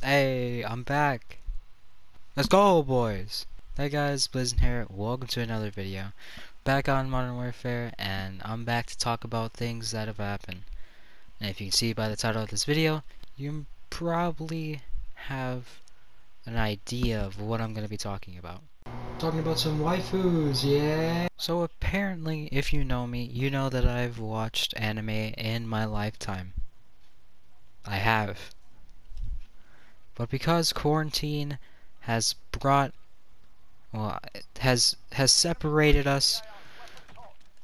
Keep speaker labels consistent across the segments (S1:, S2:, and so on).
S1: Hey, I'm back. Let's go, boys. Hey guys, BlazeZen here. Welcome to another video. Back on Modern Warfare, and I'm back to talk about things that have happened. And if you can see by the title of this video, you probably have an idea of what I'm going to be talking about. Talking about some waifus, yeah! So apparently, if you know me, you know that I've watched anime in my lifetime. I have. But because quarantine has brought well has has separated us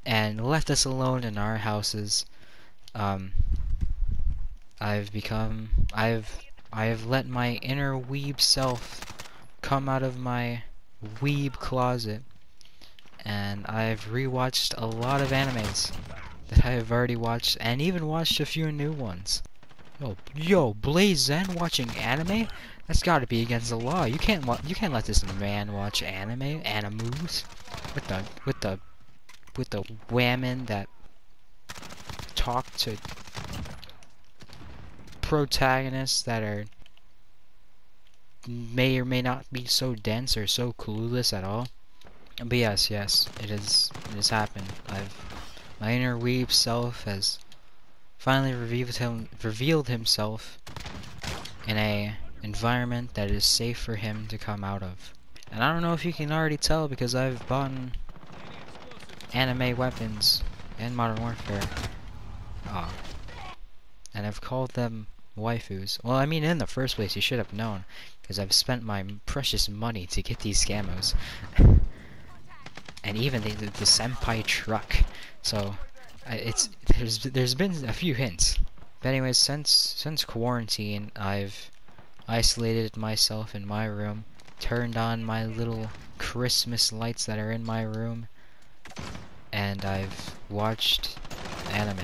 S1: and left us alone in our houses um I've become I've I've let my inner weeb self come out of my weeb closet and I've rewatched a lot of animes that I have already watched and even watched a few new ones. Yo, yo, Blaze Zen watching anime? That's got to be against the law. You can't you can't let this man watch anime, animus, with the with the with the women that talk to protagonists that are may or may not be so dense or so clueless at all. But yes, yes, it is it has happened. I've my inner weeb self has finally revealed him revealed himself in a environment that is safe for him to come out of. And I don't know if you can already tell because I've bought anime weapons in Modern Warfare. Oh. And I've called them waifus. Well, I mean, in the first place, you should have known, because I've spent my precious money to get these scamos. and even the, the, the senpai truck. So, it's there's there's been a few hints. But anyways, since since quarantine, I've isolated myself in my room, turned on my little Christmas lights that are in my room, and I've watched anime.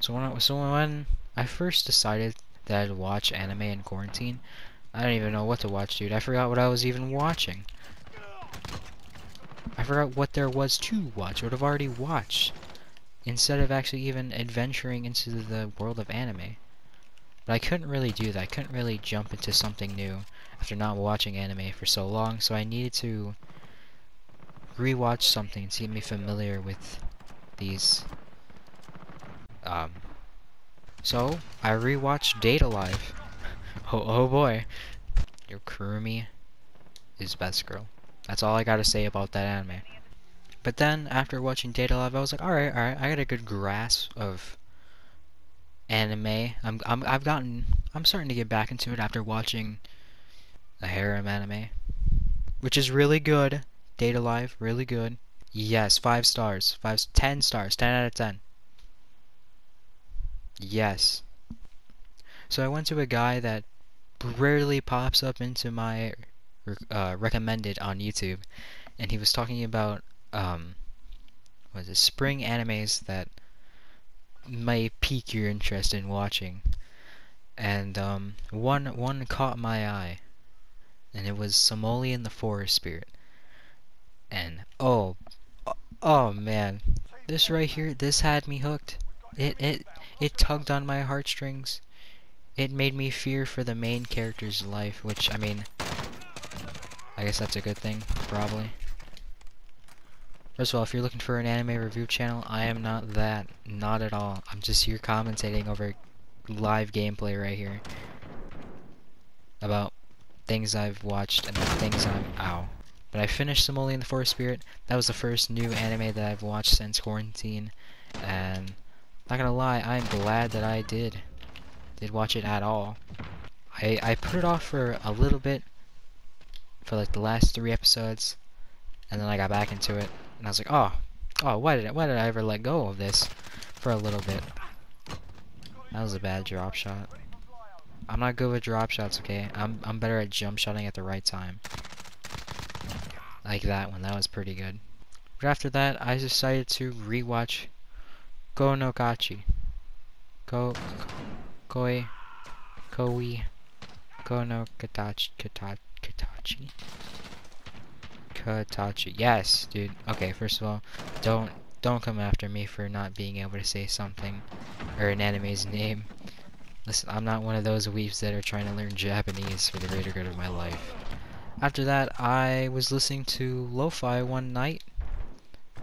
S1: So when I, so when I first decided that I'd watch anime in quarantine, I don't even know what to watch, dude. I forgot what I was even watching. I forgot what there was to watch, what I've already watched instead of actually even adventuring into the world of anime. But I couldn't really do that. I couldn't really jump into something new after not watching anime for so long, so I needed to rewatch something to get me familiar with these. Um, so, I rewatched Date A Live. oh, oh boy. Your Kurumi is best girl. That's all I gotta say about that anime. But then, after watching Date A Live, I was like, alright, alright, I got a good grasp of anime. I'm, I'm, I've gotten, I'm starting to get back into it after watching a harem anime. Which is really good. Date A Live, really good. Yes, five stars. Five, ten stars. Ten out of ten. Yes. So I went to a guy that rarely pops up into my uh, recommended on YouTube, and he was talking about um, was it spring animes that may pique your interest in watching. And um, one one caught my eye, and it was Somali the Forest Spirit. And oh, oh man, this right here, this had me hooked. It it it tugged on my heartstrings. It made me fear for the main character's life, which I mean, I guess that's a good thing, probably. First of all, if you're looking for an anime review channel, I am not that. Not at all. I'm just here commentating over live gameplay right here. About things I've watched and things I'm... Ow. But I finished Simoleon the Forest Spirit. That was the first new anime that I've watched since quarantine. And, not gonna lie, I'm glad that I did. Did watch it at all. I, I put it off for a little bit. For like the last three episodes. And then I got back into it. And I was like, oh, oh, why did I, why did I ever let go of this for a little bit? That was a bad drop shot. I'm not good with drop shots, okay? I'm I'm better at jump shotting at the right time. Like that one, that was pretty good. But after that, I decided to rewatch Go no Kachi. Go Koi Koi Go no Katachi Katachi Katachi. Yes, dude. Okay, first of all, don't don't come after me for not being able to say something or an anime's name. Listen, I'm not one of those weebs that are trying to learn Japanese for the greater good of my life. After that, I was listening to lo-fi one night,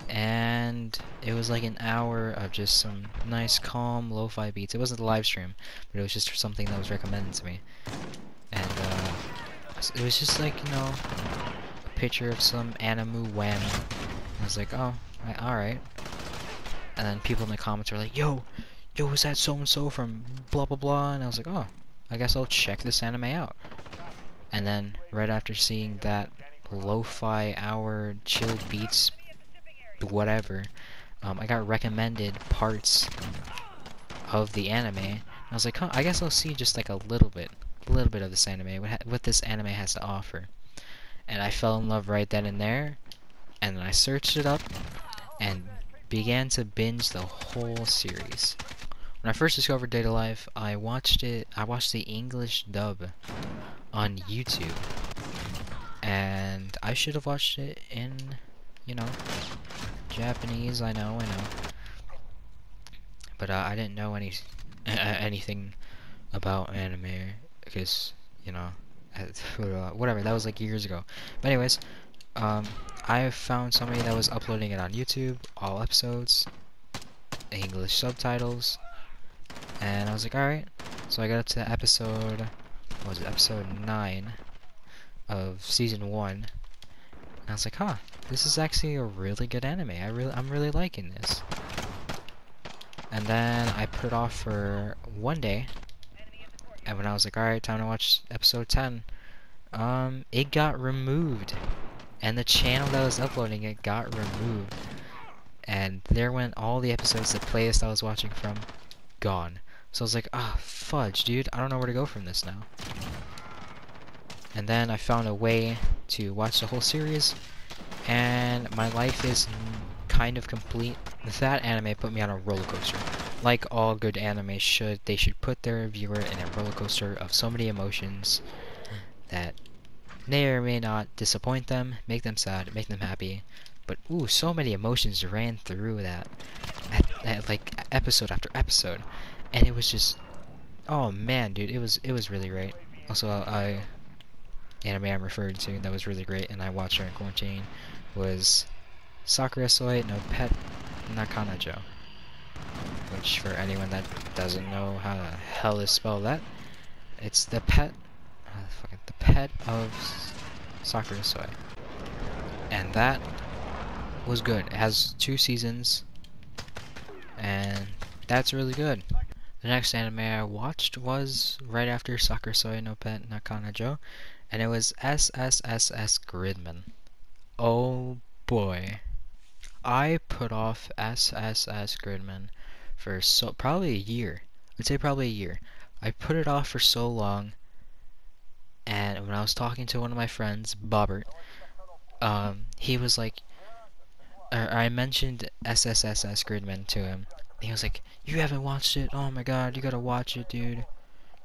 S1: and it was like an hour of just some nice, calm lo-fi beats. It wasn't a live stream, but it was just something that was recommended to me. And, uh, it was just like, you know, picture of some animu whammy. I was like, oh, alright. And then people in the comments were like, yo, yo, was that so-and-so from blah blah blah? And I was like, oh, I guess I'll check this anime out. And then, right after seeing that lo-fi hour chill beats, whatever, um, I got recommended parts of the anime. I was like, huh, I guess I'll see just like a little bit, a little bit of this anime, what, what this anime has to offer. And I fell in love right then and there, and then I searched it up, and began to binge the whole series. When I first discovered Date A Live, I watched it, I watched the English dub on YouTube. And I should have watched it in, you know, Japanese, I know, I know. But uh, I didn't know any anything about anime because, you know, whatever, that was like years ago. But anyways, um, I found somebody that was uploading it on YouTube, all episodes, English subtitles, and I was like, alright. So I got up to episode, what was it, episode 9 of season 1, and I was like, huh, this is actually a really good anime. I really, I'm really liking this. And then I put it off for one day, and when I was like, alright, time to watch episode 10, um, it got removed and the channel that was uploading it got removed. And there went all the episodes, the playlist I was watching from, gone. So I was like, ah, oh, fudge, dude, I don't know where to go from this now. And then I found a way to watch the whole series, and my life is kind of complete. That anime put me on a roller coaster. Like all good anime should, they should put their viewer in a roller coaster of so many emotions that may or may not disappoint them, make them sad, make them happy. But ooh, so many emotions ran through that, at, at, like episode after episode, and it was just, oh man, dude, it was it was really great. Also, uh, I anime I'm referring to that was really great, and I watched during quarantine was Sakura Soi no Pet Nakanajo. Which, for anyone that doesn't know how the hell to spell that, it's the pet uh, the pet of Sakura Soy. And that was good. It has two seasons, and that's really good. The next anime I watched was right after Sakura Soy no Pet Nakanajo, and it was SSSS Gridman. Oh boy. I put off SSS Gridman for so probably a year. I'd say probably a year. I put it off for so long and when I was talking to one of my friends, Bobbert, um, he was like, I mentioned SSSS Gridman to him. he was like, "You haven't watched it? Oh my god, you gotta watch it, dude!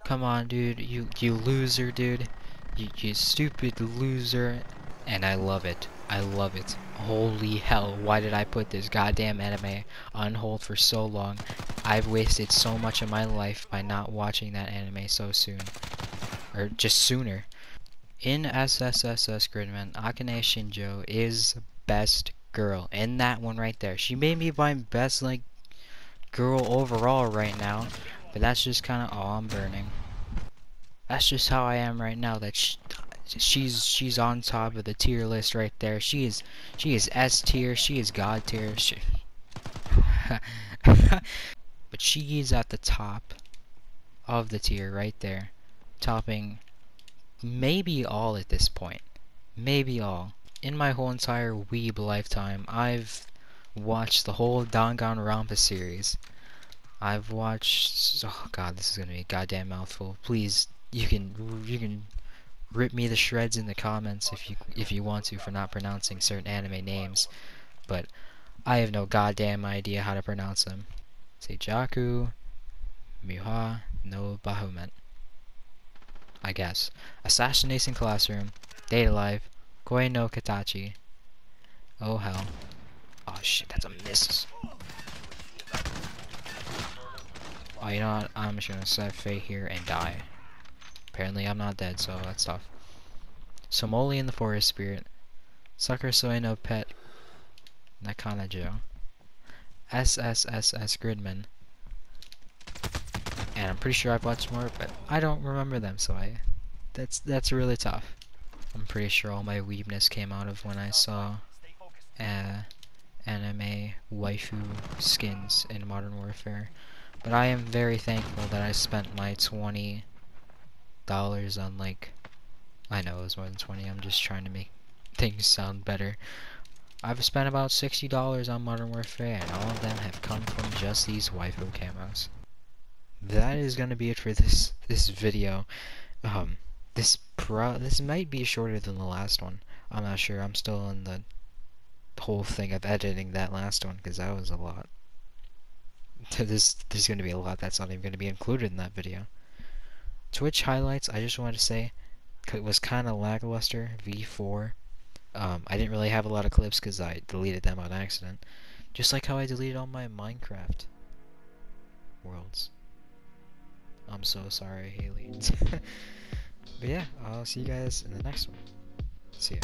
S1: Come on, dude! You you loser, dude! You you stupid loser!" And I love it. I love it. Holy hell! Why did I put this goddamn anime on hold for so long? I've wasted so much of my life by not watching that anime so soon or just sooner. In SSSS Gridman, Akane Shinjo is best girl. In that one right there. She may be my best, like, girl overall right now. But that's just kind of all I'm burning. That's just how I am right now. That she's she's on top of the tier list right there. She is she is S tier. She is God tier. She, but she is at the top of the tier right there topping maybe all at this point. Maybe all. In my whole entire Weeb lifetime, I've watched the whole Danganronpa series. I've watched. Oh god, this is gonna be a goddamn mouthful. Please, you can you can rip me the shreds in the comments if you if you want to for not pronouncing certain anime names, but I have no goddamn idea how to pronounce them. Say Jaku, Miha, no Bahamut. I guess. Assassination Classroom, Date A Live, Koi no Katachi. Oh hell. Oh shit, that's a miss. Oh, you know what? I'm just gonna set Faye here and die. Apparently I'm not dead, so that's tough. Somali in the Forest Spirit. Sakura Soy No Pet. Nakana Joe. SSSS Gridman. And I'm pretty sure I've watched more, but I don't remember them, so I... That's, that's really tough. I'm pretty sure all my weebness came out of when I saw uh, anime waifu skins in Modern Warfare. But I am very thankful that I spent my $20 on like... I know it was more than 20 I'm just trying to make things sound better. I've spent about $60 on Modern Warfare and all of them have come from just these waifu camos. That is gonna be it for this this video. Um, this pro this might be shorter than the last one. I'm not sure. I'm still in the whole thing of editing that last one because that was a lot. There's there's gonna be a lot that's not even gonna be included in that video. Twitch highlights, I just wanted to say, it was kind of lackluster. V4. Um, I didn't really have a lot of clips because I deleted them on accident. Just like how I deleted all my Minecraft worlds. I'm so sorry, Haley. but yeah, I'll see you guys in the next one. See ya.